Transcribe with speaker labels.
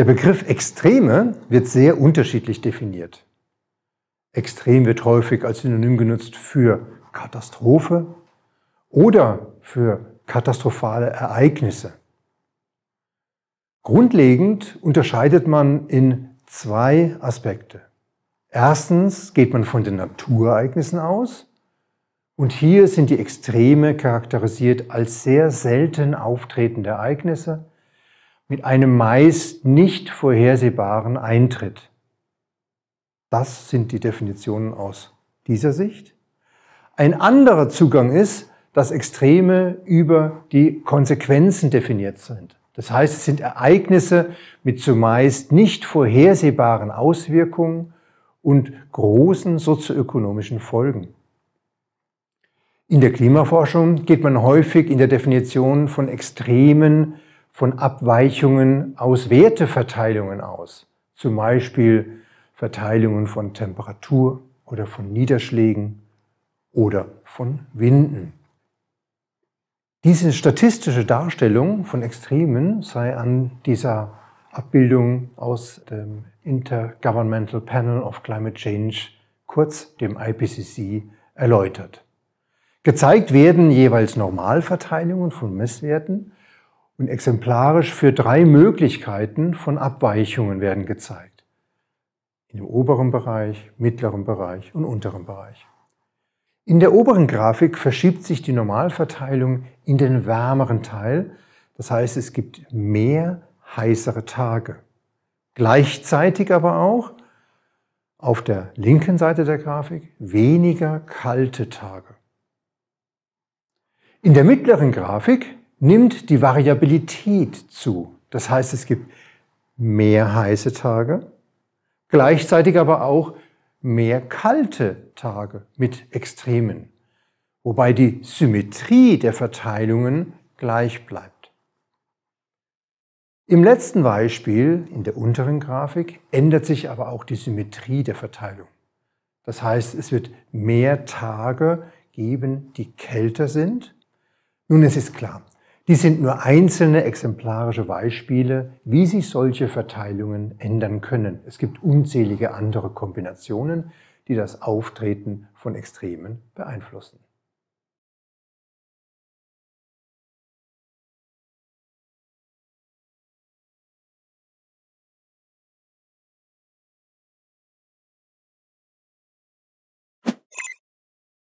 Speaker 1: Der Begriff Extreme wird sehr unterschiedlich definiert. Extrem wird häufig als Synonym genutzt für Katastrophe oder für katastrophale Ereignisse. Grundlegend unterscheidet man in zwei Aspekte. Erstens geht man von den Naturereignissen aus und hier sind die Extreme charakterisiert als sehr selten auftretende Ereignisse mit einem meist nicht vorhersehbaren Eintritt. Das sind die Definitionen aus dieser Sicht. Ein anderer Zugang ist, dass Extreme über die Konsequenzen definiert sind. Das heißt, es sind Ereignisse mit zumeist nicht vorhersehbaren Auswirkungen und großen sozioökonomischen Folgen. In der Klimaforschung geht man häufig in der Definition von Extremen, von Abweichungen aus Werteverteilungen aus. Zum Beispiel Verteilungen von Temperatur oder von Niederschlägen oder von Winden. Diese statistische Darstellung von Extremen sei an dieser Abbildung aus dem Intergovernmental Panel of Climate Change, kurz dem IPCC, erläutert. Gezeigt werden jeweils Normalverteilungen von Messwerten und exemplarisch für drei Möglichkeiten von Abweichungen werden gezeigt. In dem oberen Bereich, mittleren Bereich und unteren Bereich. In der oberen Grafik verschiebt sich die Normalverteilung in den wärmeren Teil. Das heißt, es gibt mehr heißere Tage. Gleichzeitig aber auch auf der linken Seite der Grafik weniger kalte Tage. In der mittleren Grafik nimmt die Variabilität zu. Das heißt, es gibt mehr heiße Tage, gleichzeitig aber auch mehr kalte Tage mit Extremen, wobei die Symmetrie der Verteilungen gleich bleibt. Im letzten Beispiel, in der unteren Grafik, ändert sich aber auch die Symmetrie der Verteilung. Das heißt, es wird mehr Tage geben, die kälter sind. Nun, es ist klar, die sind nur einzelne exemplarische Beispiele, wie sich solche Verteilungen ändern können. Es gibt unzählige andere Kombinationen, die das Auftreten von Extremen beeinflussen.